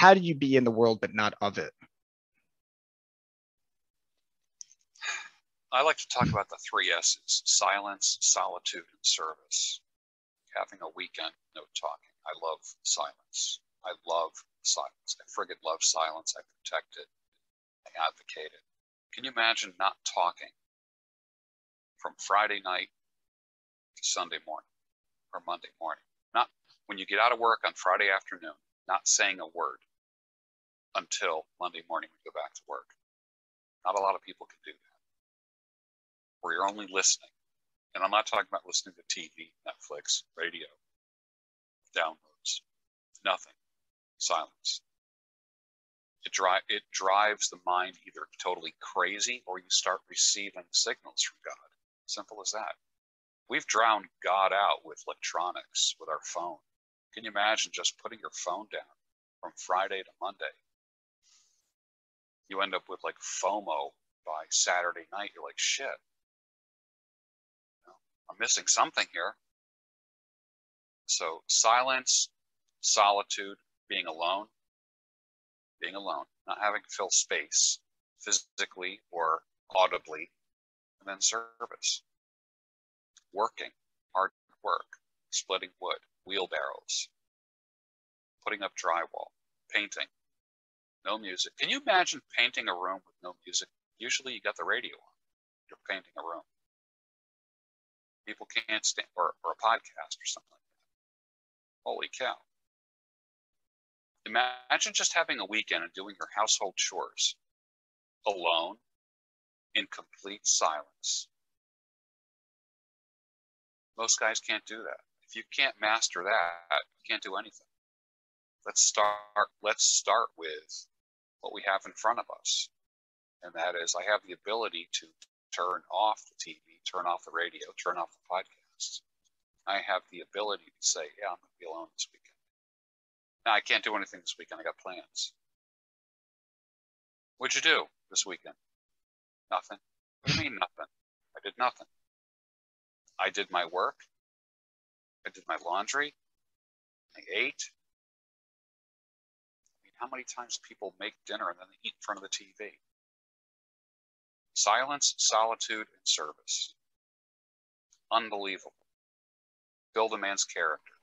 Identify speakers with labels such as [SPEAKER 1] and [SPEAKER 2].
[SPEAKER 1] how do you be in the world but not of it?
[SPEAKER 2] I like to talk about the three S's silence, solitude, and service. Having a weekend, no talking. I love silence. I love silence. I friggin' love silence. I protect it. I advocate it. Can you imagine not talking from Friday night to Sunday morning or Monday morning? Not when you get out of work on Friday afternoon, not saying a word until Monday morning we go back to work. Not a lot of people can do that where you're only listening. And I'm not talking about listening to TV, Netflix, radio, downloads, nothing, silence. It, dri- it drives the mind either totally crazy or you start receiving signals from God. Simple as that. We've drowned God out with electronics, with our phone. Can you imagine just putting your phone down from Friday to Monday? You end up with like FOMO by Saturday night. You're like, shit, I'm missing something here. So silence, solitude, being alone, being alone, not having to fill space physically or audibly, and then service. Working, hard work, splitting wood, wheelbarrows, putting up drywall, painting, no music. Can you imagine painting a room with no music? Usually you got the radio on. You're painting a room people can't stand, or, or a podcast or something like that. Holy cow. Imagine just having a weekend and doing your household chores alone in complete silence. Most guys can't do that. If you can't master that, you can't do anything. Let's start let's start with what we have in front of us. And that is I have the ability to turn off the TV, turn off the radio, turn off the podcasts. I have the ability to say, yeah, I'm going to be alone this weekend. Now, I can't do anything this weekend. I got plans. What'd you do this weekend? Nothing. What do you mean nothing? I did nothing. I did my work. I did my laundry. I ate. How many times people make dinner and then they eat in front of the TV? Silence, solitude, and service. Unbelievable. Build a man's character.